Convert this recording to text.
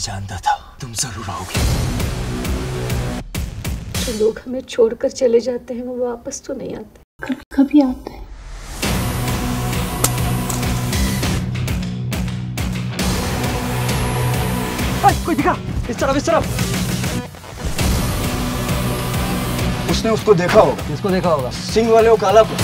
जानता था। तुम ज़रूर आओगे। जो लोग हमें छोड़कर चले जाते हैं वो वापस तो नहीं आते। कभी कभी आते हैं। कोई दिखा। इस तरफ़ इस तरफ़। उसने उसको देखा होगा। किसको देखा होगा। सिंह वाले वो काला को